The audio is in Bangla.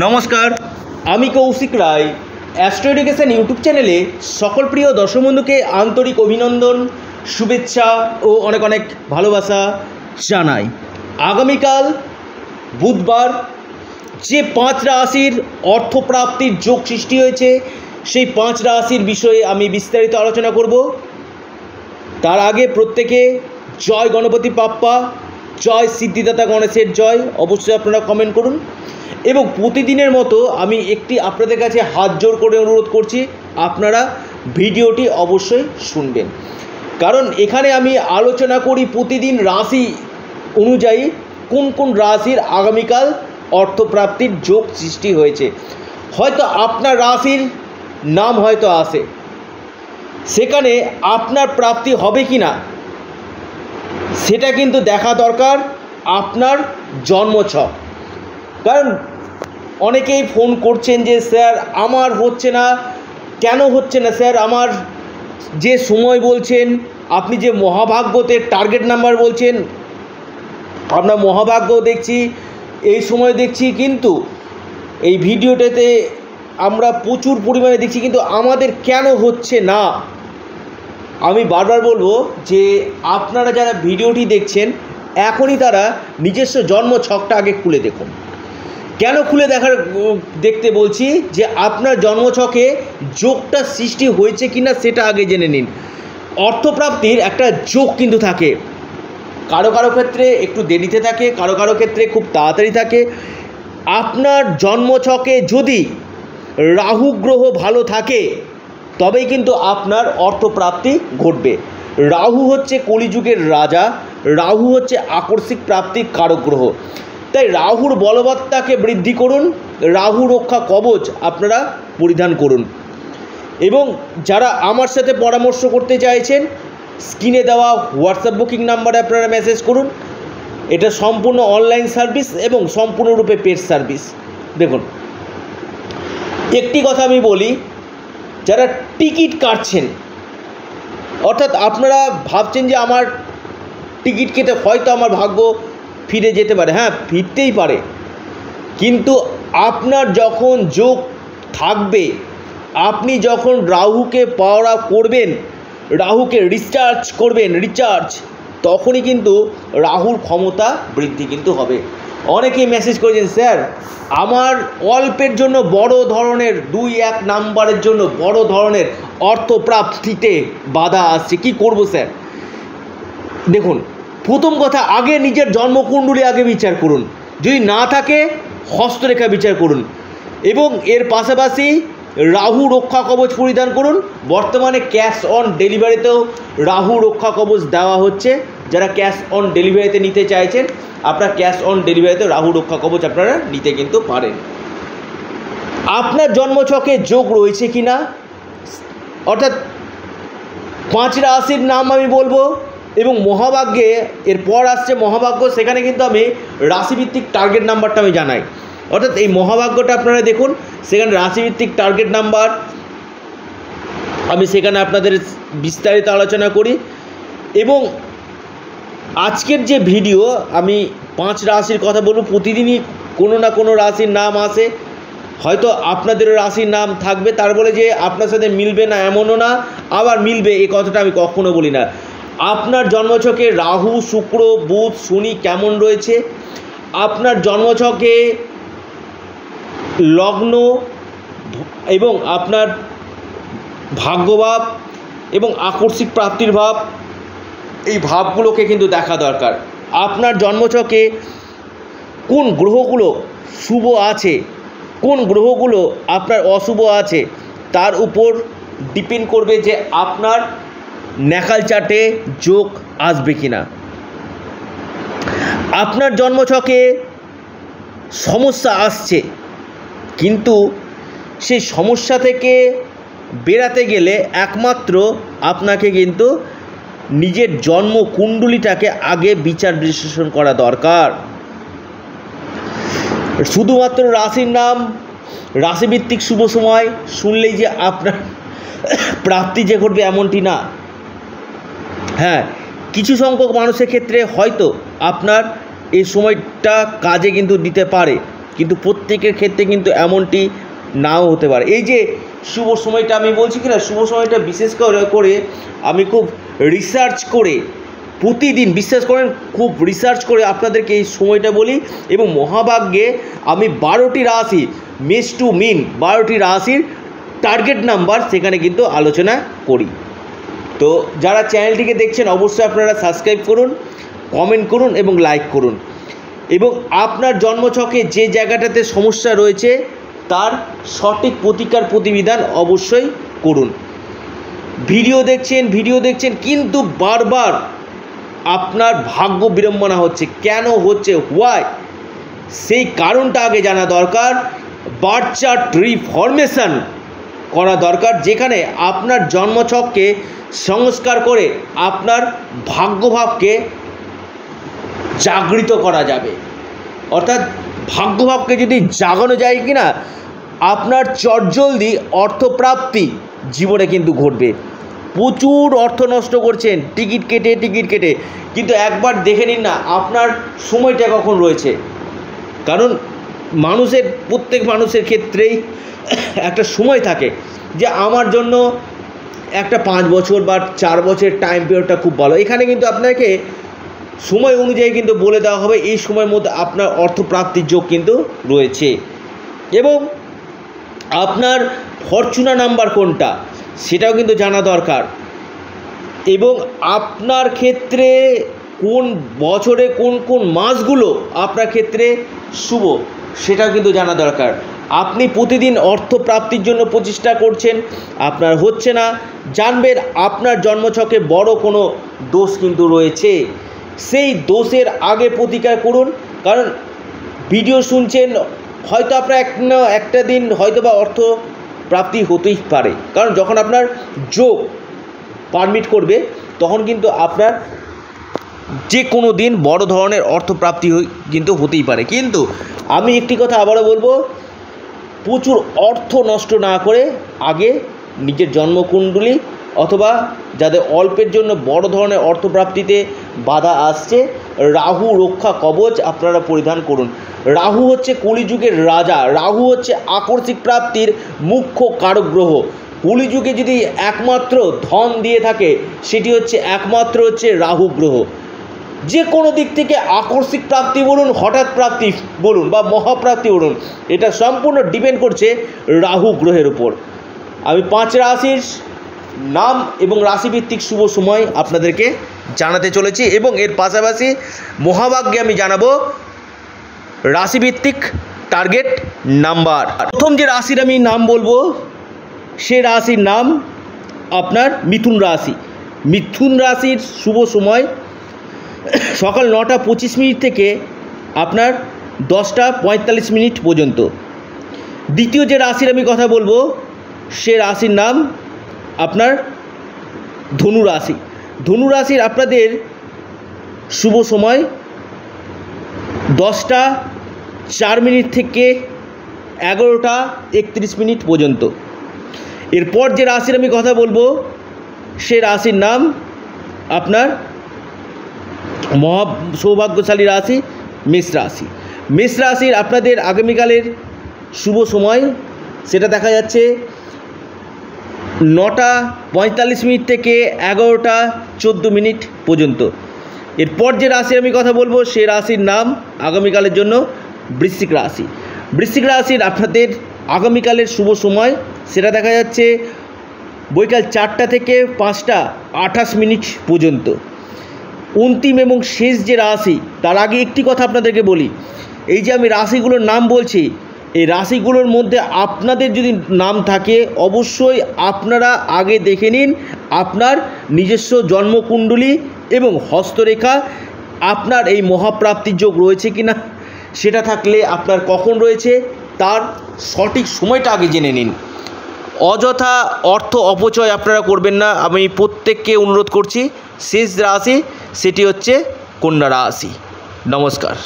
নমস্কার, আমি Kaushik Roy. Astro Education YouTube চ্যানেলে সকল প্রিয় দর্শক বন্ধুকে আন্তরিক অভিনন্দন, শুভেচ্ছা ও অনেক অনেক ভালোবাসা জানাই। আগামীকাল বুধবার যে পাঁচ রাশির অর্থপ্রাপ্তির যোগ সৃষ্টি হয়েছে, সেই পাঁচ রাশির বিষয়ে আমি বিস্তারিত আলোচনা করব। তার আগে প্রত্যেকে জয় গণপতি পাপ্পা জয় সিদ্ধিদাতা গণেশের জয়। অবশ্যই আপনারা কমেন্ট করুন। এবং প্রতিদিনের মতো আমি একটি আপনাদের কাছে হাত জোর করে অনুরোধ করছি, আপনারা ভিডিওটি অবশ্যই শুনবেন। কারণ এখানে আমি আলোচনা করি প্রতিদিন রাশি অনুযায়ী কোন কোন রাশির আগামীকাল অর্থপ্রাপ্তির যোগ সৃষ্টি হয়েছে। হয়তো আপনার রাশির নাম হয়তো আসে সেখানে আপনার প্রাপ্তি হবে কি না সেটা কিন্তু দেখা দরকার আপনার জন্মছক। কারণ অনেকেই ফোন করছেন যে, স্যার, আমার হচ্ছে না। কেন হচ্ছে না, স্যার? আমার যে সময় বলছেন, আপনি যে মহাভাগ্যতে টার্গেট নাম্বার বলছেন আপনার মহাভাগ্য দেখছি, এই সময় দেখছি, কিন্তু এই ভিডিওটাতে আমরা প্রচুর পরিমাণে দেখছি, কিন্তু আমাদের কেন হচ্ছে না? আমি বারবার বলব যে, আপনারা যারা ভিডিওটি দেখছেন, এখনই তারা নিজস্ব জন্ম ছকটা আগে খুলে দেখুন। কেন খুলে দেখার দেখতে বলছি যে আপনার জন্মছকে যোগটা সৃষ্টি হয়েছে কি না সেটা আগে জেনে নিন। অর্থপ্রাপ্তির একটা যোগ কিন্তু থাকে। কারও কারও ক্ষেত্রে একটু দেরিতে থাকে, কারও কারও ক্ষেত্রে খুব তাড়াতাড়ি থাকে। আপনার জন্মছকে যদি রাহু গ্রহ ভালো থাকে, তবেই কিন্তু আপনার অর্থপ্রাপ্তি ঘটবে। রাহু হচ্ছে কলিযুগের রাজা, রাহু হচ্ছে আকস্মিক প্রাপ্তির কারক গ্রহ। তাই রাহুর বলবত্তাকে বৃদ্ধি করুন, রাহু রক্ষা কবচ আপনারা পরিধান করুন। এবং যারা আমার সাথে পরামর্শ করতে চাইছেন, স্ক্রিনে দেওয়া হোয়াটসঅ্যাপ বুকিং নাম্বারে আপনারা মেসেজ করুন। এটা সম্পূর্ণ অনলাইন সার্ভিস এবং সম্পূর্ণরূপে পেড সার্ভিস দেখুন, একটি কথা আমি বলি, যারা টিকিট কাটছেন, অর্থাৎ আপনারা ভাবছেন যে আমার টিকিট কেটে হয়তো আমার ভাগ্য ফিরে যেতে পারে হ্যাঁ ফিরতেই পারে। কিন্তু আপনার যখন যোগ থাকবে, আপনি যখন রাহুকে পাওয়ার করবেন, রাহুকে রিচার্জ করবেন রিচার্জ তখনই কিন্তু রাহুর ক্ষমতা বৃদ্ধি কিন্তু হবে। অনেকেই মেসেজ করেছেন, স্যার, আমার অল্পের জন্য বড় ধরনের দুই এক নাম্বারের জন্য বড় ধরনের অর্থপ্রাপ্তিতে বাধা আসছে। কি করব, স্যার? দেখুন প্রথম কথা, আগে নিজের জন্মকুণ্ডলী আগে বিচার করুন। যদি না থাকে, হস্তরেখা বিচার করুন। এবং এর পাশাপাশি রাহু রক্ষা কবচ পরিধান করুন। বর্তমানে ক্যাশ অন ডেলিভারিতেও রাহু রক্ষা কবচ দেওয়া হচ্ছে। যারা ক্যাশ অন ডেলিভারিতে নিতে চাইছেন, আপনার ক্যাশ অন ডেলিভারিতে রাহু রক্ষা কবচ আপনারা নিতে কিন্তু পারেন। আপনার জন্মছকে যোগ রয়েছে কি না অর্থাৎ পাঁচ রাশির নাম আমি বলব। এবং মহাভাগ্যে এরপর আসছে মহাভাগ্য, সেখানে কিন্তু আমি রাশিভিত্তিক টার্গেট নাম্বারটা আমি জানাই। অর্থাৎ এই মহাভাগ্যটা আপনারা দেখুন, সেখানে রাশিভিত্তিক টার্গেট নাম্বার আমি সেখানে আপনাদের বিস্তারিত আলোচনা করি। এবং আজকের যে ভিডিও আমি পাঁচ রাশির কথা বলব, প্রতিদিনই কোনো না কোনো রাশির নাম আসে। হয়তো আপনাদেরও রাশির নাম থাকবে, তার বলে যে আপনার সাথে মিলবে না, এমনও না, আবার মিলবে, এই কথাটা আমি কখনো বলি না। আপনার জন্মছকে রাহু, শুক্র, বুধ, শনি কেমন রয়েছে? আপনার জন্মছকে লগ্ন এবং আপনার ভাগ্যভাব এবং আকস্মিক প্রাপ্তির ভাব, এই ভাবগুলোকে কিন্তু দেখা দরকার। আপনার জন্মছকে কোন গ্রহগুলো শুভ আছে, কোন গ্রহগুলো আপনার অশুভ আছে, তার উপর ডিপেন্ড করবে যে আপনার ন্যাকাল চাটে যোগ আসবে কি না আপনার জন্মছকে সমস্যা আসছে, কিন্তু সেই সমস্যা থেকে বেরাতে গেলে একমাত্র আপনাকে কিন্তু নিজের জন্ম কুণ্ডলিটাকে আগে বিচার বিশ্লেষণ করা দরকার। শুধুমাত্র রাশির নাম, রাশিভিত্তিক শুভ সময় শুনলেই যে আপনার প্রাপ্তি যে ঘটবে এমনটি না। হ্যাঁ কিছু সংখ্যক মানুষের ক্ষেত্রে হয়তো আপনার এই সময়টা কাজে কিন্তু দিতে পারে, কিন্তু প্রত্যেকের ক্ষেত্রে কিন্তু এমনটি নাও হতে পারে। এই যে শুভ সময়টা আমি বলছি কি না শুভ সময়টা বিশেষ করে করে আমি খুব রিসার্চ করে প্রতিদিন, বিশ্বাস করেন, খুব রিসার্চ করে আপনাদেরকে এই সময়টা বলি এবং মহাভাগ্যে আমি বারোটি রাশি মেস টু মিন, বারোটি রাশির টার্গেট নাম্বার সেখানে কিন্তু আলোচনা করি। তো যারা চ্যানেলটিকে দেখছেন, অবশ্যই আপনারা সাবস্ক্রাইব করুন, কমেন্ট করুন এবং লাইক করুন। এবং আপনার জন্মছকে যে জায়গাটাতে সমস্যা রয়েছে, তার সঠিক প্রতিকার প্রতিবিধান অবশ্যই করুন। ভিডিও দেখছেন ভিডিও দেখছেন, কিন্তু বারবার আপনার ভাগ্য বিড়ম্বনা হচ্ছে। কেন হচ্ছে? হোয়াই সেই কারণটা আগে জানা দরকার। বার্থ চার্ট রিফরমেশন করা দরকার, যেখানে আপনার জন্মছককে সংস্কার করে আপনার ভাগ্যভাবকে জাগৃত করা যাবে। অর্থাৎ ভাগ্যভাবকে যদি জাগানো যায় কি না আপনার চটজলদি অর্থপ্রাপ্তি জীবনে কিন্তু ঘটবে। প্রচুর অর্থ নষ্ট করছেন, টিকিট কেটে টিকিট কেটে। কিন্তু একবার দেখে নিন না, আপনার সময়টা কখন রয়েছে। কারণ মানুষের, প্রত্যেক মানুষের ক্ষেত্রেই একটা সময় থাকে যে আমার জন্য একটা পাঁচ বছর বা চার বছরের টাইম পিরিয়ডটা খুব ভালো। এখানে কিন্তু আপনাকে সময় অনুযায়ী কিন্তু বলে দেওয়া হবে, এই সময়ের মধ্যে আপনার অর্থপ্রাপ্তির যোগ কিন্তু রয়েছে। এবং আপনার ফরচুনা নাম্বার কোনটা, সেটাও কিন্তু জানা দরকার। এবং আপনার ক্ষেত্রে কোন বছরে কোন কোন মাসগুলো আপনার ক্ষেত্রে শুভ সেটাও কিন্তু জানা দরকার। আপনি প্রতিদিন অর্থ প্রাপ্তির জন্য প্রচেষ্টা করছেন, আপনার হচ্ছে না। জানবেন আপনার জন্মছকে বড় কোনো দোষ কিন্তু রয়েছে। সেই দোষের আগে প্রতিকার করুন, কারণ ভিডিও শুনছেন, হয়তো আপনার এক একটা দিন হয়তো বা অর্থ প্রাপ্তি হতেই পারে। কারণ যখন আপনার যোগ পারমিট করবে, তখন কিন্তু আপনার যে কোনো দিন বড় ধরনের অর্থপ্রাপ্তি কিন্তু হতেই পারে। কিন্তু আমি একটি কথা আবারও বলব, প্রচুর অর্থ নষ্ট না করে আগে নিজের জন্মকুণ্ডলী অথবা যাদের অল্পের জন্য বড় ধরনের অর্থপ্রাপ্তিতে বাধা আসছে, রাহু রক্ষা কবচ আপনারা পরিধান করুন। রাহু হচ্ছে কলিযুগের রাজা, রাহু হচ্ছে আকর্ষিক প্রাপ্তির মুখ্য কারক গ্রহ কলিযুগে যদি একমাত্র ধন দিয়ে থাকে, সেটি হচ্ছে একমাত্র হচ্ছে রাহু গ্রহ। যে কোনো দিক থেকে আকস্মিক প্রাপ্তি বলুন, হঠাৎ প্রাপ্তি বলুন বা মহাপ্রাপ্তি বলুন, এটা সম্পূর্ণ ডিপেন্ড করছে রাহু গ্রহের উপর। আমি পাঁচ রাশির নাম এবং রাশিভিত্তিক শুভ সময় আপনাদেরকে জানাতে চলেছি এবং এর পাশাপাশি মহাভাগ্যে আমি জানাব রাশিভিত্তিক টার্গেট নাম্বার প্রথম যে রাশির আমি নাম বলব, সে রাশির নাম আপনার মিথুন রাশি। মিথুন রাশির শুভ সময় সকাল নটা পঁচিশ মিনিট থেকে আপনার দশটা পঁয়তাল্লিশ মিনিট পর্যন্ত। দ্বিতীয় যে রাশির আমি কথা বলব, সে রাশির নাম আপনার ধনু রাশি। ধনু রাশির আপনাদের শুভ সময় দশটা চার মিনিট থেকে এগারোটা একত্রিশ মিনিট পর্যন্ত। এরপর যে রাশির আমি কথা বলব, সে রাশির নাম আপনার মহা সৌভাগ্যশালী রাশি মেষ রাশি। মেষ রাশির আপনাদের আগামীকালের শুভ সময়, সেটা দেখা যাচ্ছে নটা পঁয়তাল্লিশ মিনিট থেকে এগারোটা চোদ্দ মিনিট পর্যন্ত। এরপর যে রাশির আমি কথা বলব, সে রাশির নাম আগামীকালের জন্য বৃশ্চিক রাশি। বৃশ্চিক রাশির আপনাদের আগামীকালের শুভ সময়, সেটা দেখা যাচ্ছে বৈকাল চারটা থেকে পাঁচটা আঠাশ মিনিট পর্যন্ত। অন্তিম এবং শেষ যে রাশি, তার আগে একটি কথা আপনাদেরকে বলি। এই যে আমি রাশিগুলোর নাম বলছি, এই রাশিগুলোর মধ্যে আপনাদের যদি নাম থাকে, অবশ্যই আপনারা আগে দেখে নিন আপনার নিজস্ব জন্মকুণ্ডলী এবং হস্তরেখা। আপনার এই মহাপ্রাপ্তির যোগ রয়েছে কি না সেটা থাকলে আপনার কখন রয়েছে, তার সঠিক সময়টা আগে জেনে নিন। অযথা অর্থ অপচয় আপনারা করবেন না, আমি প্রত্যেককে অনুরোধ করছি শেষ রাশি সেটি হচ্ছে কন্যা রাশি। নমস্কার।